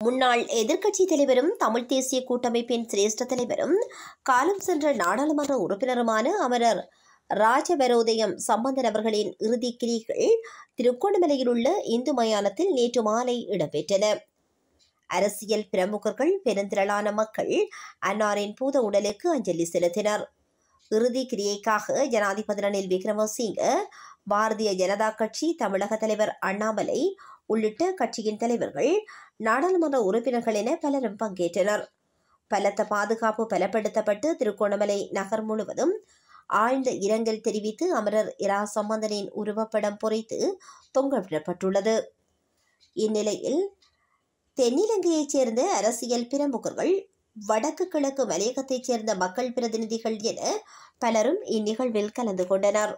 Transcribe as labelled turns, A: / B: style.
A: முன்னாள் எதிர்க்கட்சி தலைவரும் தமிழ் தேசிய கூட்டமைப்பின் சிரேஷ்ட தலைவரும் காலம் சென்ற நாடாளுமன்ற உறுப்பினருமான அமரர் ராஜபரோதயம் சம்பந்தன் அவர்களின் இறுதி கிரிகள் திருக்கோணமலையில் உள்ள இந்து மயானத்தில் நேற்று மாலை இடம்பெற்றன. அரசியல் பிரமுகர்கள் பெருந்திரளான மக்கள் அன்னாரின் பூத உடலுக்கு அஞ்சலி செலுத்தினர். இறுதி கிரியைக்காக ஜனாதிபதி ரணில் விக்ரமசிங்க பாரதிய ஜனதா கட்சி தமிழக தலைவர் அண்ணாமலை உள்ளிட்ட கட்சியின் தலைவர்கள் நாடாளுமன்ற உறுப்பினர்கள் என பலரும் பங்கேற்றனர். பலத்த பாதுகாப்பு பலப்படுத்தப்பட்டு திருகோணமலை நகர் முழுவதும் ஆழ்ந்த இரங்கல் தெரிவித்து அமரர் இரா சம்பந்தனின் உருவப்படம் பொறித்து தொங்கவிடப்பட்டுள்ளது இந்நிலையில் தென்னிலங்கையைச் சேர்ந்த அரசியல் பிரமுகர்கள் வடக்கு கிழக்கு வலையகத்தைச் சேர்ந்த மக்கள் பிரதிநிதிகள் என பலரும் இந்நிகழ்வில் கலந்து கொண்டனர்.